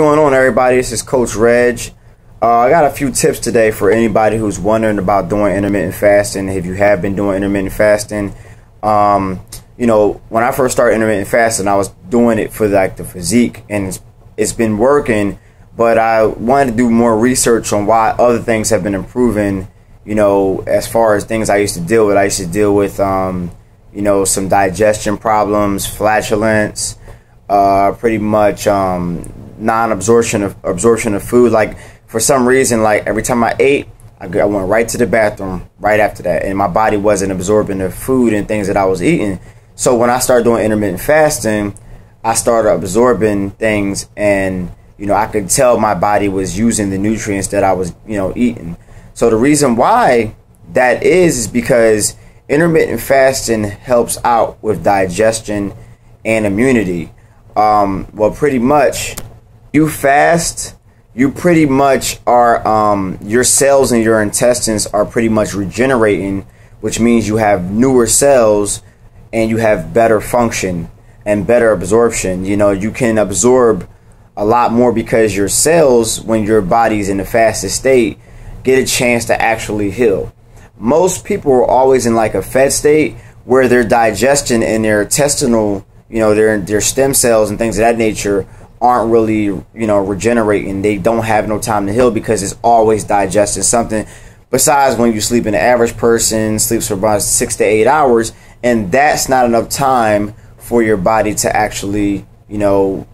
going on, everybody? This is Coach Reg. Uh, I got a few tips today for anybody who's wondering about doing intermittent fasting. If you have been doing intermittent fasting, um, you know, when I first started intermittent fasting, I was doing it for like the physique, and it's, it's been working. But I wanted to do more research on why other things have been improving. You know, as far as things I used to deal with, I used to deal with, um, you know, some digestion problems, flatulence, uh, pretty much um, non-absorption of absorption of food. Like for some reason, like every time I ate, I, I went right to the bathroom right after that, and my body wasn't absorbing the food and things that I was eating. So when I started doing intermittent fasting, I started absorbing things, and you know I could tell my body was using the nutrients that I was you know eating. So the reason why that is is because intermittent fasting helps out with digestion and immunity. Um, well, pretty much you fast, you pretty much are um, your cells and your intestines are pretty much regenerating, which means you have newer cells and you have better function and better absorption. You know, you can absorb a lot more because your cells, when your body's in the fastest state, get a chance to actually heal. Most people are always in like a fed state where their digestion and their intestinal, you know, their their stem cells and things of that nature aren't really, you know, regenerating. They don't have no time to heal because it's always digesting something. Besides, when you sleep, an average person sleeps for about six to eight hours, and that's not enough time for your body to actually, you know,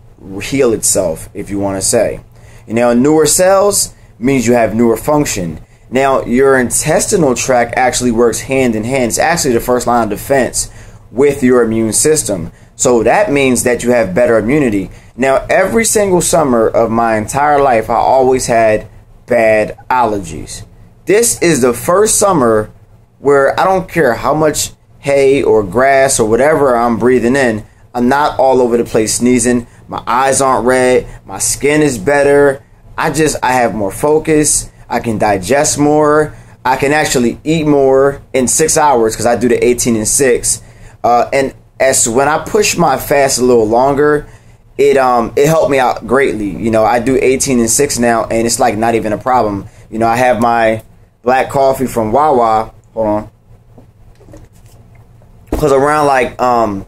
heal itself, if you want to say. You know, newer cells means you have newer function. Now, your intestinal tract actually works hand in hand. It's actually the first line of defense with your immune system. So that means that you have better immunity. Now, every single summer of my entire life, I always had bad allergies. This is the first summer where I don't care how much hay or grass or whatever I'm breathing in, I'm not all over the place sneezing. My eyes aren't red. My skin is better. I just, I have more focus. I can digest more. I can actually eat more in six hours because I do the 18 and 6. Uh, and as when I push my fast a little longer, it um it helped me out greatly. You know, I do 18 and 6 now and it's like not even a problem. You know, I have my black coffee from Wawa. Hold on. Cause around like um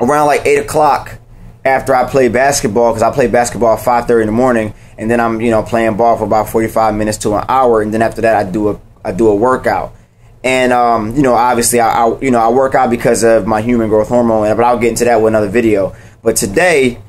around like eight o'clock after I play basketball, because I play basketball at five thirty in the morning, and then I'm you know playing ball for about forty five minutes to an hour, and then after that I do a I do a workout, and um, you know obviously I, I you know I work out because of my human growth hormone, but I'll get into that with another video. But today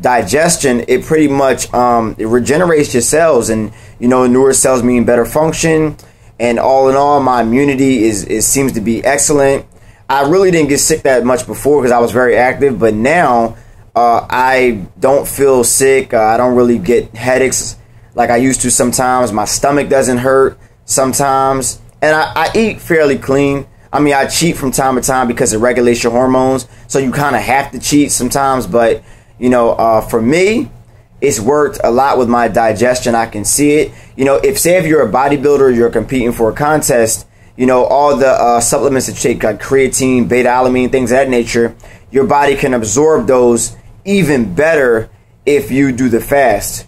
digestion, it pretty much um, it regenerates your cells, and you know newer cells mean better function. And all in all, my immunity is, is seems to be excellent. I really didn't get sick that much before because I was very active, but now uh, I don't feel sick. Uh, I don't really get headaches like I used to sometimes. My stomach doesn't hurt sometimes, and I, I eat fairly clean. I mean, I cheat from time to time because it regulates your hormones, so you kind of have to cheat sometimes, but you know, uh, for me, it's worked a lot with my digestion. I can see it. You know, if say if you're a bodybuilder, you're competing for a contest, you know, all the uh, supplements that take like creatine, beta alanine, things of that nature, your body can absorb those even better if you do the fast.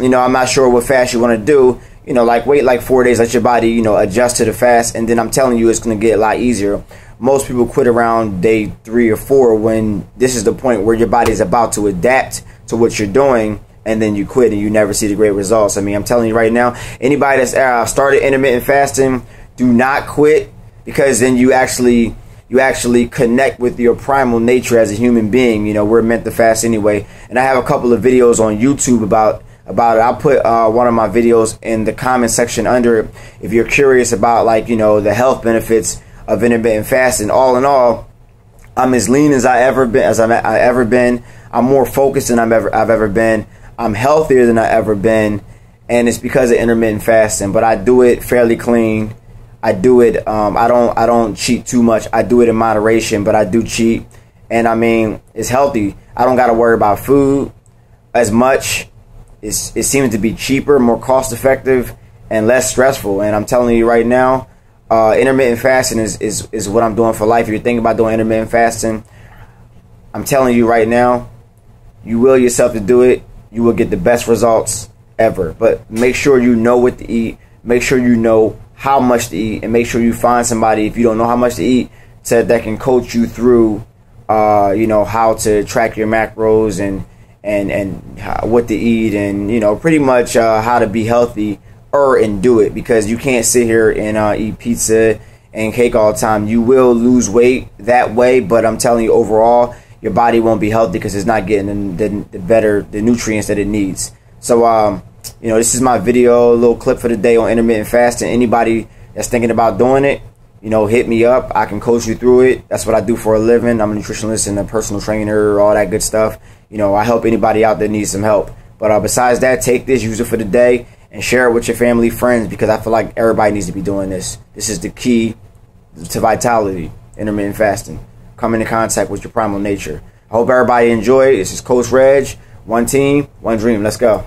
You know, I'm not sure what fast you want to do. You know, like wait like four days, let your body, you know, adjust to the fast, and then I'm telling you, it's to get a lot easier most people quit around day three or four when this is the point where your body is about to adapt to what you're doing and then you quit and you never see the great results. I mean, I'm telling you right now, anybody that's uh, started intermittent fasting, do not quit because then you actually you actually connect with your primal nature as a human being. You know, we're meant to fast anyway. And I have a couple of videos on YouTube about about it. I'll put uh, one of my videos in the comment section under it if you're curious about like you know the health benefits of intermittent fasting. All in all, I'm as lean as I ever been as I've I ever been. I'm more focused than I've ever I've ever been. I'm healthier than I ever been, and it's because of intermittent fasting. But I do it fairly clean. I do it. Um, I don't. I don't cheat too much. I do it in moderation, but I do cheat, and I mean it's healthy. I don't got to worry about food as much. It's, it seems to be cheaper, more cost effective, and less stressful. And I'm telling you right now, uh, intermittent fasting is, is, is what I'm doing for life. If you're thinking about doing intermittent fasting, I'm telling you right now, you will yourself to do it. you will get the best results ever. But make sure you know what to eat. Make sure you know how much to eat, and make sure you find somebody if you don't know how much to eat, to, that can coach you through, uh, you know, how to track your macros and and and how, what to eat, and you know, pretty much uh, how to be healthy or and do it because you can't sit here and uh, eat pizza and cake all the time. You will lose weight that way, but I'm telling you, overall, your body won't be healthy because it's not getting the, the, better the nutrients that it needs. So, um, you know, this is my video, a little clip for the day on intermittent fasting. Anybody that's thinking about doing it, you know, hit me up. I can coach you through it. That's what I do for a living. I'm a nutritionist and a personal trainer, all that good stuff. You know, I help anybody out that needs some help. But uh, besides that, take this, use it for the day, and share it with your family, friends, because I feel like everybody needs to be doing this. This is the key to vitality, intermittent fasting. Come into contact with your primal nature. I hope everybody enjoyed. This is Coach Reg. One team, one dream. Let's go.